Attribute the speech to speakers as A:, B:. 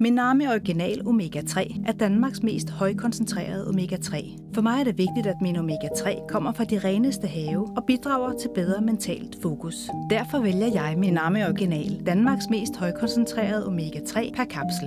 A: Minami Original Omega 3 er Danmarks mest højkoncentrerede omega 3. For mig er det vigtigt, at min omega 3 kommer fra de reneste have og bidrager til bedre mentalt fokus. Derfor vælger jeg Minami Original, Danmarks mest højkoncentrerede omega 3 per kapsel.